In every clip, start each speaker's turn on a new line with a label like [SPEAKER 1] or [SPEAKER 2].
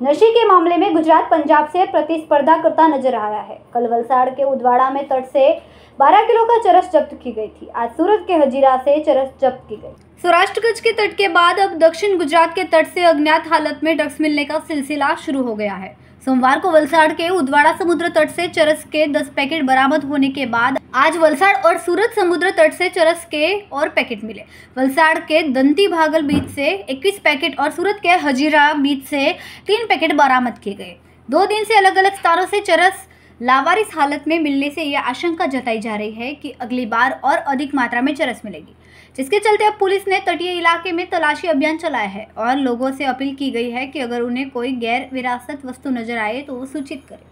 [SPEAKER 1] नशे के मामले में गुजरात पंजाब से प्रतिस्पर्धा करता नज़र आ रहा है। कल वलसाड़ के उदवाड़ा में तट से 12 किलो का चरस जब्त की गई थी। आज सूरत के हजीरा से चरस जब्त की गई। सौराष्ट्र कच्छ के तट के बाद अब दक्षिण गुजरात के तट से अज्ञात हालत में ड्रग्स मिलने का सिलसिला शुरू हो गया है। सोमवार को वलसाड़ के उदवाड़ा समुद्र तट से चरस के 10 पैकेट बरामद होने के बाद आज वलसाड़ और सूरत समुद्र तट से चरस के और पैकेट मिले। वलसाड़ के दंती भागल बीच से 21 पैकेट और सूरत के हजीरा बीच से तीन पैकेट बरामद किए गए। दो दिन से अलग अलग स्थानों से चरस लावारिस हालत में मिलने से यह आशंका जताई जा रही है कि अगली बार और अधिक मात्रा में चरस मिलेगी जिसके चलते अब पुलिस ने तटीय इलाके में तलाशी अभियान चलाया है और लोगों से अपील की गई है कि अगर उन्हें कोई गैर विरासत वस्तु नजर आए तो वो सूचित करें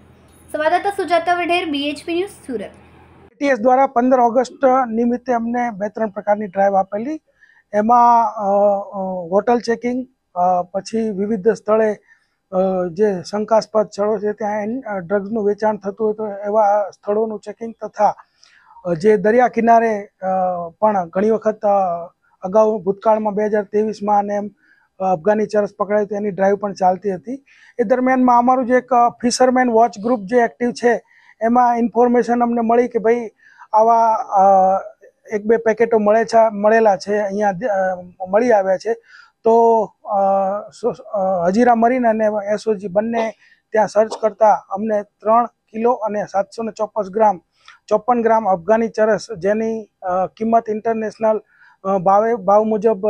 [SPEAKER 1] संवाददाता Sujata Vadher BHP news Surat
[SPEAKER 2] ATS દ્વારા પંદર ઓગસ્ટ નિમિત્તે અમને બે ત્રણ પ્રકારની ડ્રાઈવ આપેલી એમાં અ, અ, હોટલ ચેકિંગ અ, પછી વિવિધ સ્થળે અ, જે શંકાસ્પદ સ્થળો છે, ત્યાં એન- ડ્રગ્સનું વેચાણ થતું હોય તો એવા સ્થળોનું ચેકિંગ તથા જે દરિયા કિનારે પણ ઘણી વખત અગાઉ ભૂતકાળમાં બે હજાર ત્રેવીસમાં અને એમ અફઘાની ચરસ પકડાય તેની ડ્રાઈવ પણ ચાલતી હતી. એ દરમિયાનમાં અમારું જે એક ફિશરમેન વોચ ગ્રુપ જે એક્ટિવ છે, એમાં ઇન્ફોર્મેશન અમને મળી કે ભાઈ આવા એક બે પેકેટો મળે છે, મળેલા છે, અહીંયા મળી આવ્યા છે. તો હજીરા મરીન અને એસઓજી બંને ત્યાં સર્ચ કરતા અમને ત્રણ કિલો અને સાતસો ને ચોપન ગ્રામ ચોપન ગ્રામ અફઘાની ચરસ જેની કિંમત ઇન્ટરનેશનલ ભાવે ભાવ મુજબ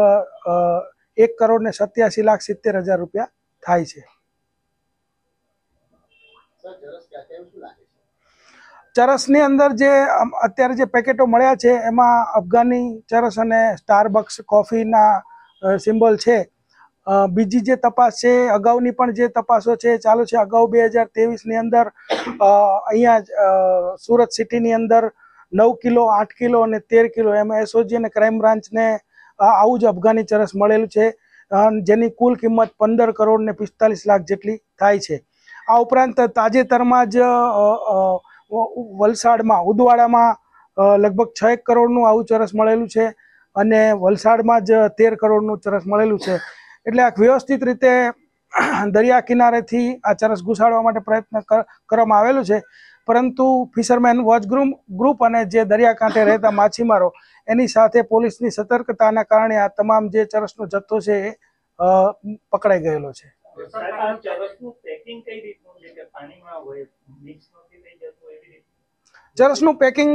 [SPEAKER 2] એક કરોડ ને સત્યાસી લાખ સિત્તેર હજાર રૂપિયા થાય છે. ચરસની અંદર જે અત્યારે જે પેકેટો મળ્યા છે એમાં અફઘાની ચરસ અને સ્ટારબક્સ કોફીના સિમ્બોલ છે. બીજી જે તપાસ છે, અગાઉની પણ જે તપાસો છે, ચાલુ છે, અગાઉ બે હજારની અંદર અહીંયા સુરત સિટીની અંદર નવ કિલો, આઠ કિલો અને તેર કિલો એમાં એસઓજી અને ક્રાઇમ બ્રાન્ચને આવું જ અફઘાની ચરસ મળેલું છે. જેની કુલ કિંમત પંદર કરોડ ને પિસ્તાલીસ લાખ જેટલી થાય છે. આ ઉપરાંત તાજેતરમાં જ વલસાડમાં, ઉદવાડામાં લગભગ છ એક કરોડનું આવું ચરસ મળેલું છે. અને વલસાડમાં જ તેર કરોડનું ચરસ મળેલું છે. એટલે આ વ્યવસ્થિત રીતે દરિયા કિનારેથી આ ચરસ ઘુસાડવા માટે પ્રયત્ન કર- કરવામાં આવેલો છે. પરંતુ ફિશરમેન વોચ ગ્રુપ ગ્રુપ અને જે દરિયાકાંઠે રહેતા માછીમારો, એની સાથે પોલીસની સતર્કતાના કારણે આ તમામ જે ચરસનો જથ્થો છે એ પકડાઈ ગયેલો છે.
[SPEAKER 3] ચરસનું પેકિંગ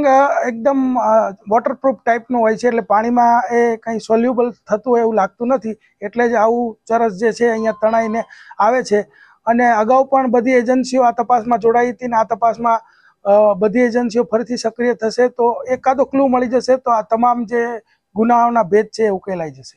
[SPEAKER 2] એકદમ વોટરપ્રૂફ ટાઈપનું હોય છે, એટલે પાણીમાં એ કંઈ સોલ્યુબલ થતું હોય એવું લાગતું નથી, એટલે જ આવું ચરસ જે છે અહીંયા તણાઈને આવે છે. અને અગાઉ પણ બધી એજન્સીઓ આ તપાસમાં જોડાઈ હતી ને આ તપાસમાં બધી એજન્સીઓ ફરીથી સક્રિય થશે, તો એકાદો ક્લુ મળી જશે, તો આ તમામ જે ગુનાઓના ભેદ છે એ ઉકેલાઈ જશે.